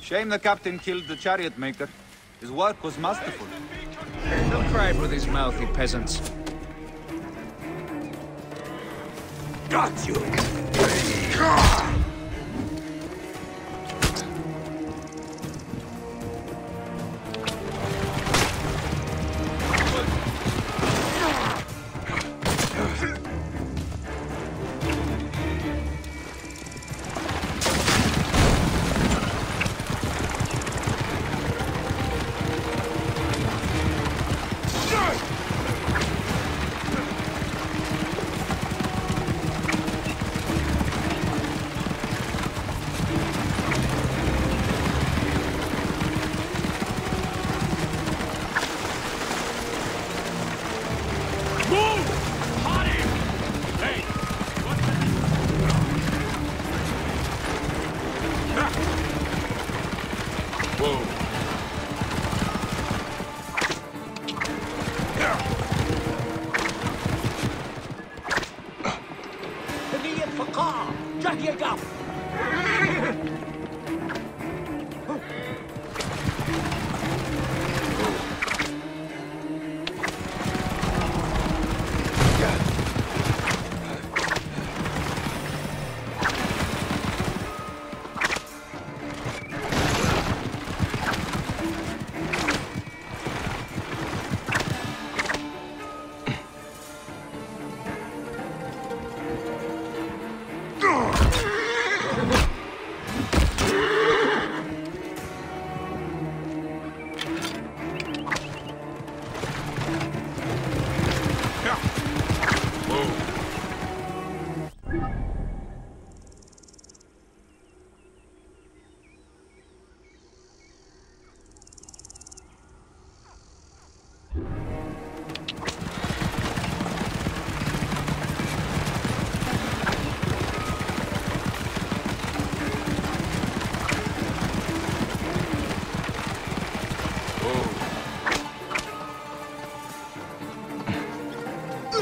Shame the captain killed the chariot maker. His work was masterful. Don't cry for these mouthy peasants. Got you!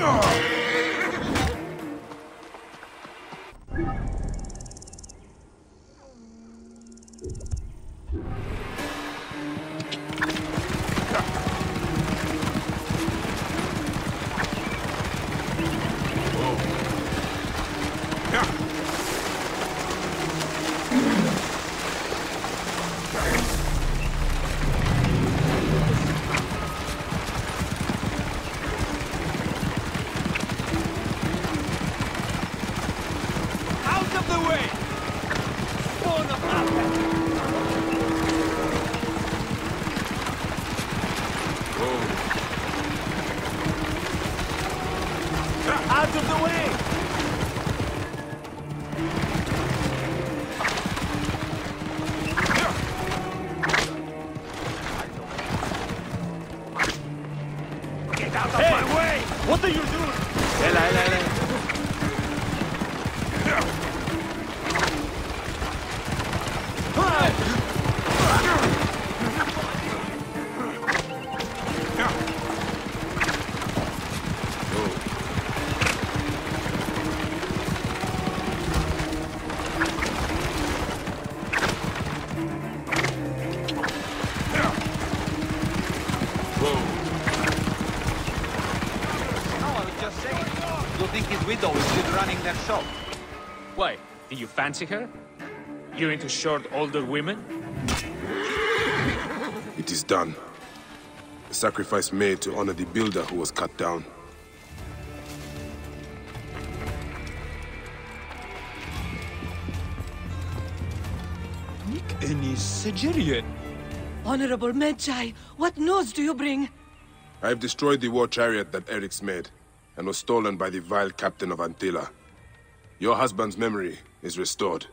Out Get out of my way! What are you doing? Ela, ela, ela. No, widow is still running their shop? Why? Do you fancy her? You're into short older women? It is done. A sacrifice made to honor the builder who was cut down. Nick Ennis Sigirian. Honorable Medjay, what news do you bring? I have destroyed the war chariot that Eric's made, and was stolen by the vile captain of Antilla. Your husband's memory is restored.